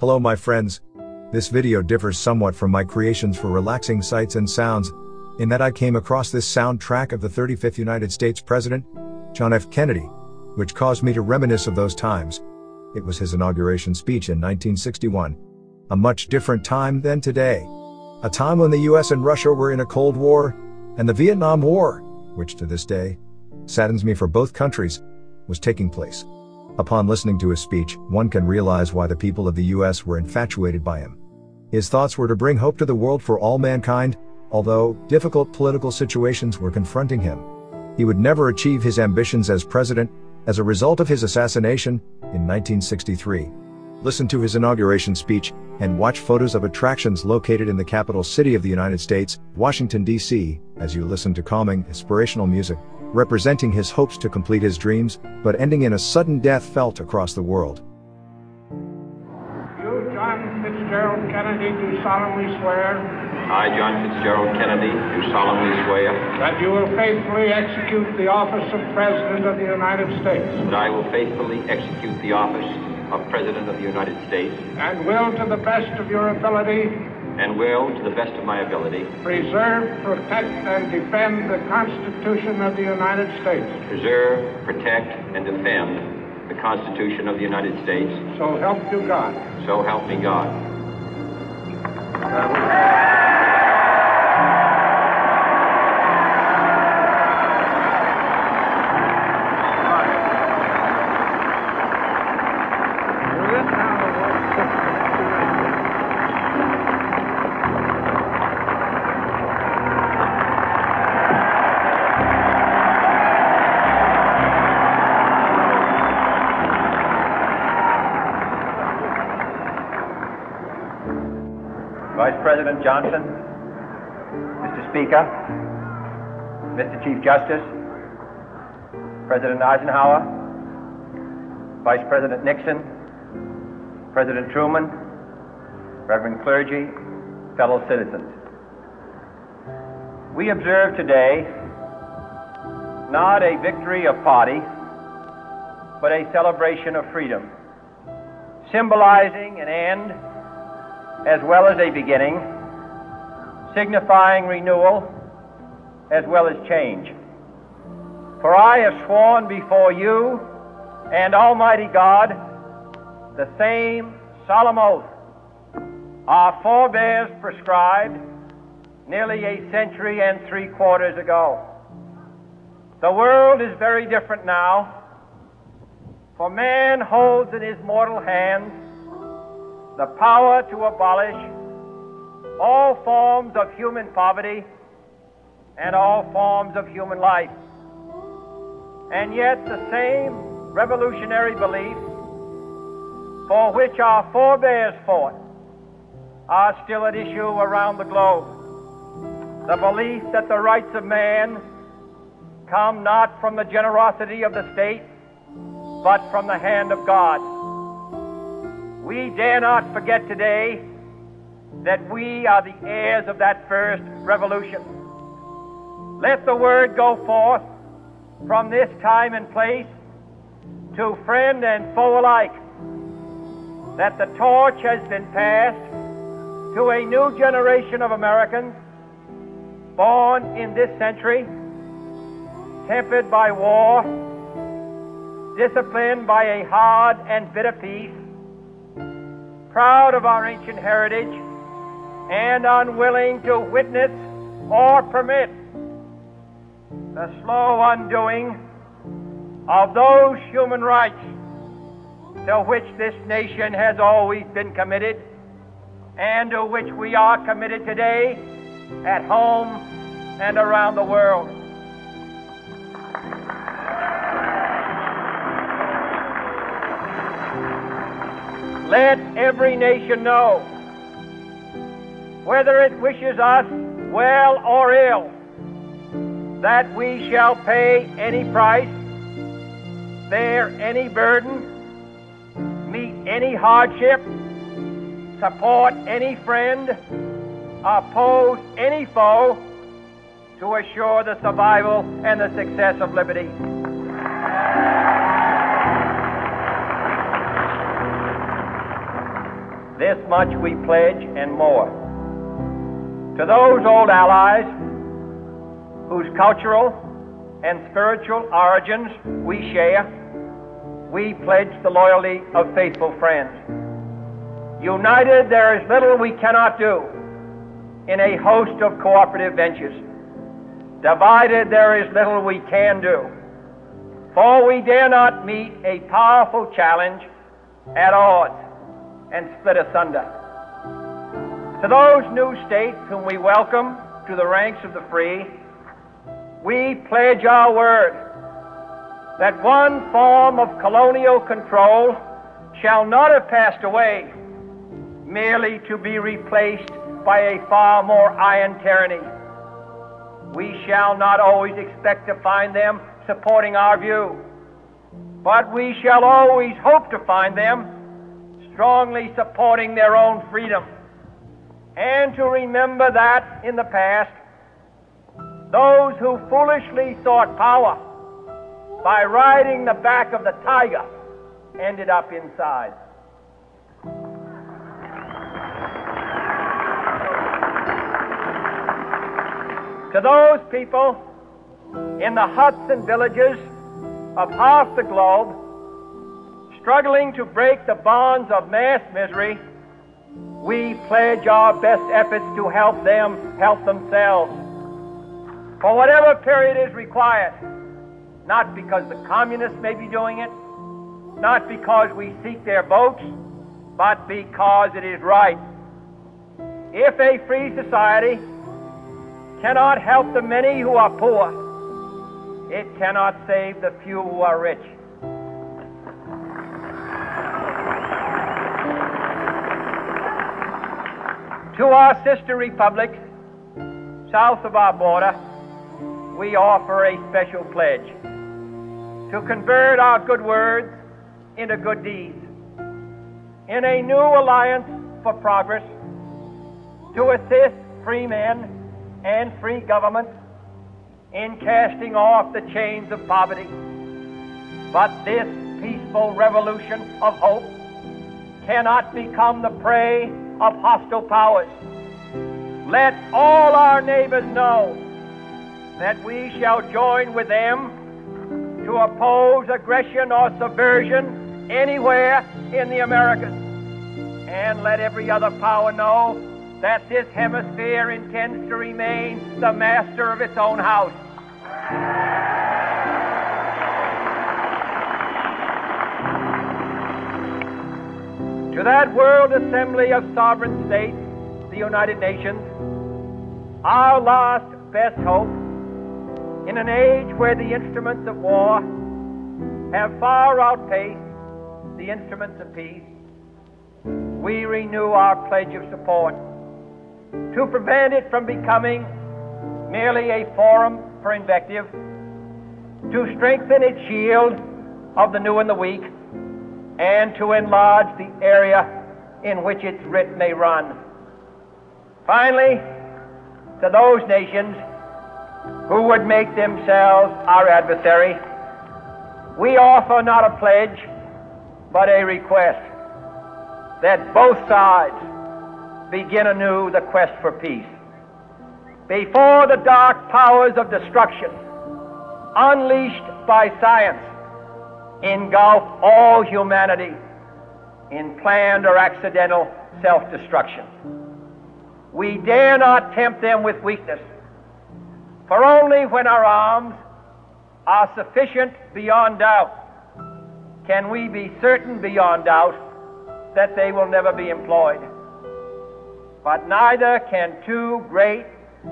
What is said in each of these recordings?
Hello my friends. This video differs somewhat from my creations for relaxing sights and sounds, in that I came across this soundtrack of the 35th United States President, John F. Kennedy, which caused me to reminisce of those times. It was his inauguration speech in 1961. A much different time than today. A time when the US and Russia were in a Cold War, and the Vietnam War, which to this day, saddens me for both countries, was taking place. Upon listening to his speech, one can realize why the people of the US were infatuated by him. His thoughts were to bring hope to the world for all mankind, although difficult political situations were confronting him. He would never achieve his ambitions as president as a result of his assassination in 1963. Listen to his inauguration speech and watch photos of attractions located in the capital city of the United States, Washington, D.C., as you listen to calming, inspirational music, representing his hopes to complete his dreams, but ending in a sudden death felt across the world. You, John Fitzgerald Kennedy, do solemnly swear I, John Fitzgerald Kennedy, do solemnly swear that you will faithfully execute the office of President of the United States that I will faithfully execute the office of President of the United States and will, to the best of your ability, and will, to the best of my ability, preserve, protect, and defend the Constitution of the United States. preserve, protect, and defend the Constitution of the United States. So help you God. So help me God. President Johnson, Mr. Speaker, Mr. Chief Justice, President Eisenhower, Vice President Nixon, President Truman, Reverend clergy, fellow citizens. We observe today not a victory of party, but a celebration of freedom, symbolizing an end as well as a beginning, signifying renewal as well as change. For I have sworn before you and Almighty God the same solemn oath our forebears prescribed nearly a century and three quarters ago. The world is very different now, for man holds in his mortal hands the power to abolish all forms of human poverty and all forms of human life. And yet, the same revolutionary beliefs for which our forebears fought are still at issue around the globe. The belief that the rights of man come not from the generosity of the state, but from the hand of God. We dare not forget today that we are the heirs of that first revolution. Let the word go forth from this time and place to friend and foe alike that the torch has been passed to a new generation of Americans born in this century, tempered by war, disciplined by a hard and bitter peace, proud of our ancient heritage, and unwilling to witness or permit the slow undoing of those human rights to which this nation has always been committed and to which we are committed today at home and around the world. Let every nation know, whether it wishes us well or ill, that we shall pay any price, bear any burden, meet any hardship, support any friend, oppose any foe to assure the survival and the success of liberty. This much we pledge and more. To those old allies whose cultural and spiritual origins we share, we pledge the loyalty of faithful friends. United, there is little we cannot do in a host of cooperative ventures. Divided, there is little we can do. For we dare not meet a powerful challenge at odds and split asunder. To those new states whom we welcome to the ranks of the free, we pledge our word that one form of colonial control shall not have passed away merely to be replaced by a far more iron tyranny. We shall not always expect to find them supporting our view, but we shall always hope to find them strongly supporting their own freedom. And to remember that in the past, those who foolishly sought power by riding the back of the tiger ended up inside. To those people in the huts and villages of half the globe struggling to break the bonds of mass misery, we pledge our best efforts to help them help themselves for whatever period is required, not because the communists may be doing it, not because we seek their votes, but because it is right. If a free society cannot help the many who are poor, it cannot save the few who are rich. To our sister republics south of our border, we offer a special pledge to convert our good words into good deeds. In a new alliance for progress, to assist free men and free governments in casting off the chains of poverty. But this peaceful revolution of hope cannot become the prey of hostile powers. Let all our neighbors know that we shall join with them to oppose aggression or subversion anywhere in the Americas. And let every other power know that this hemisphere intends to remain the master of its own house. To that World Assembly of Sovereign States, the United Nations, our last best hope in an age where the instruments of war have far outpaced the instruments of peace, we renew our pledge of support to prevent it from becoming merely a forum for invective, to strengthen its shield of the new and the weak, and to enlarge the area in which its writ may run. Finally, to those nations who would make themselves our adversary, we offer not a pledge, but a request that both sides begin anew the quest for peace. Before the dark powers of destruction, unleashed by science, engulf all humanity in planned or accidental self destruction. We dare not tempt them with weakness, for only when our arms are sufficient beyond doubt can we be certain beyond doubt that they will never be employed. But neither can two great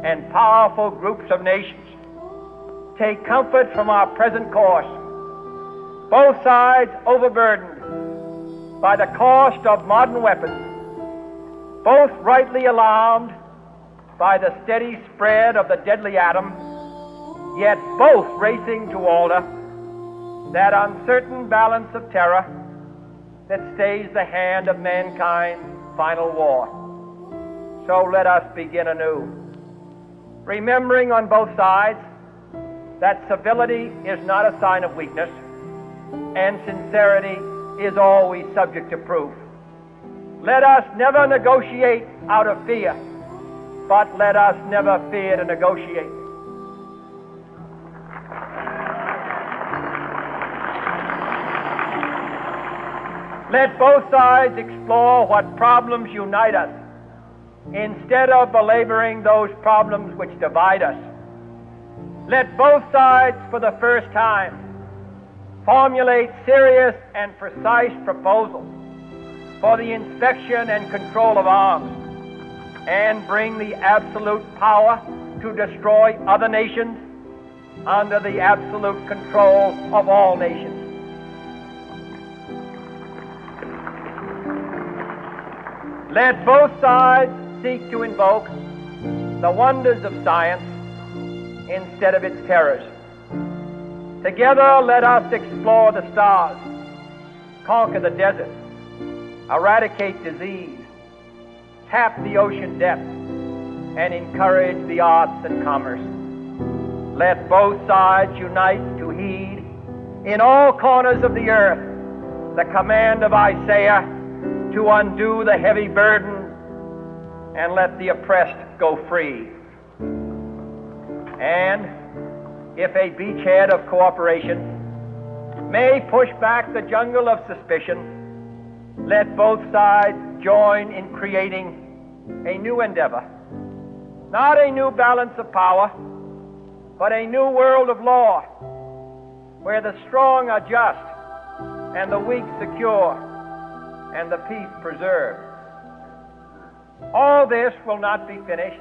and powerful groups of nations take comfort from our present course, both sides overburdened by the cost of modern weapons, both rightly alarmed by the steady spread of the deadly atom, yet both racing to alter that uncertain balance of terror that stays the hand of mankind's final war. So let us begin anew, remembering on both sides that civility is not a sign of weakness, and sincerity is always subject to proof. Let us never negotiate out of fear, but let us never fear to negotiate. Let both sides explore what problems unite us instead of belaboring those problems which divide us. Let both sides, for the first time, formulate serious and precise proposals for the inspection and control of arms and bring the absolute power to destroy other nations under the absolute control of all nations. Let both sides seek to invoke the wonders of science instead of its terrors. Together, let us explore the stars, conquer the desert, eradicate disease, tap the ocean depths, and encourage the arts and commerce. Let both sides unite to heed in all corners of the earth the command of Isaiah to undo the heavy burden and let the oppressed go free. And if a beachhead of cooperation may push back the jungle of suspicion, let both sides join in creating a new endeavor. Not a new balance of power, but a new world of law where the strong are just and the weak secure and the peace preserved. All this will not be finished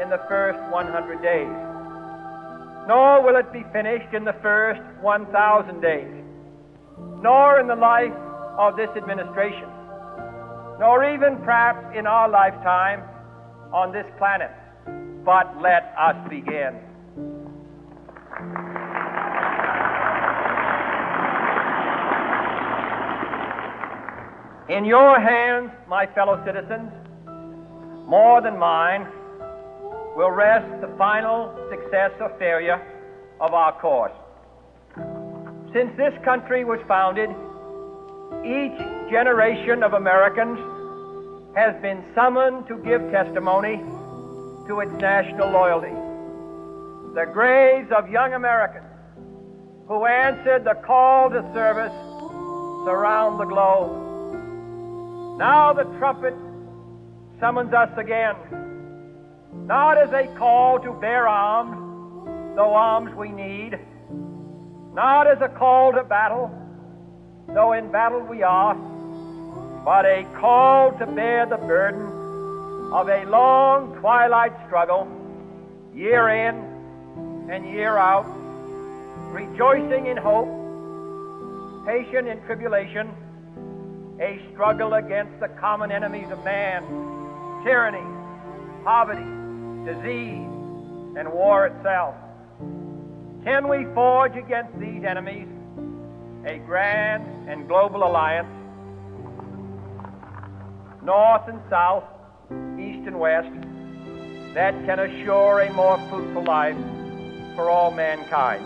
in the first 100 days, nor will it be finished in the first 1,000 days, nor in the life of this administration, nor even perhaps in our lifetime on this planet. But let us begin. In your hands, my fellow citizens, more than mine, will rest the final success or failure of our course. Since this country was founded, each generation of Americans has been summoned to give testimony to its national loyalty. The graves of young Americans who answered the call to service surround the globe. Now the trumpet summons us again, not as a call to bear arms, though arms we need, not as a call to battle, though in battle we are, but a call to bear the burden of a long twilight struggle, year in and year out, rejoicing in hope, patient in tribulation, a struggle against the common enemies of man tyranny, poverty, disease, and war itself. Can we forge against these enemies a grand and global alliance, north and south, east and west, that can assure a more fruitful life for all mankind?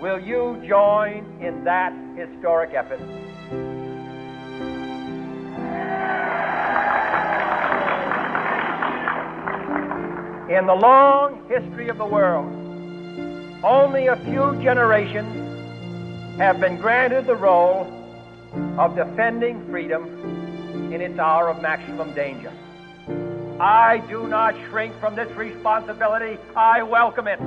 Will you join in that historic effort? In the long history of the world, only a few generations have been granted the role of defending freedom in its hour of maximum danger. I do not shrink from this responsibility. I welcome it.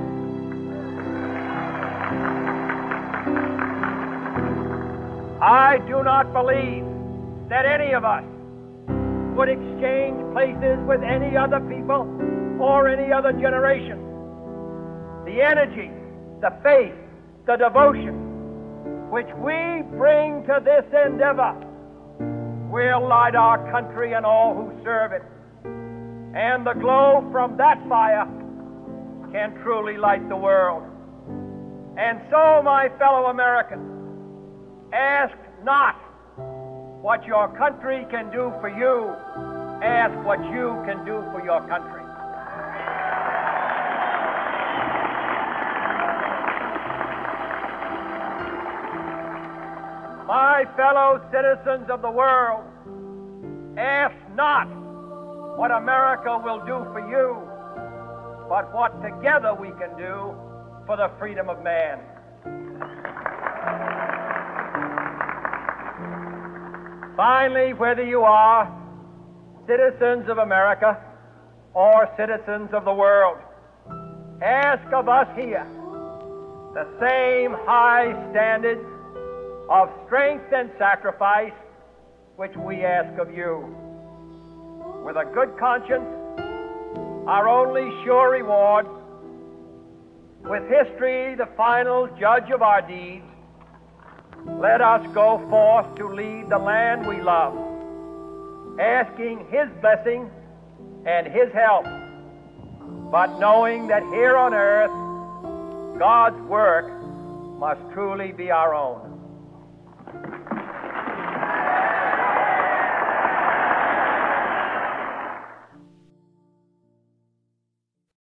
I do not believe that any of us would exchange places with any other people or any other generation. The energy, the faith, the devotion which we bring to this endeavor will light our country and all who serve it. And the glow from that fire can truly light the world. And so, my fellow Americans, ask not what your country can do for you, ask what you can do for your country. My fellow citizens of the world, Ask not what America will do for you, but what together we can do for the freedom of man. Finally, whether you are citizens of America or citizens of the world, ask of us here the same high standards of strength and sacrifice which we ask of you. With a good conscience, our only sure reward, with history the final judge of our deeds, let us go forth to lead the land we love, asking His blessing and His help, but knowing that here on earth, God's work must truly be our own.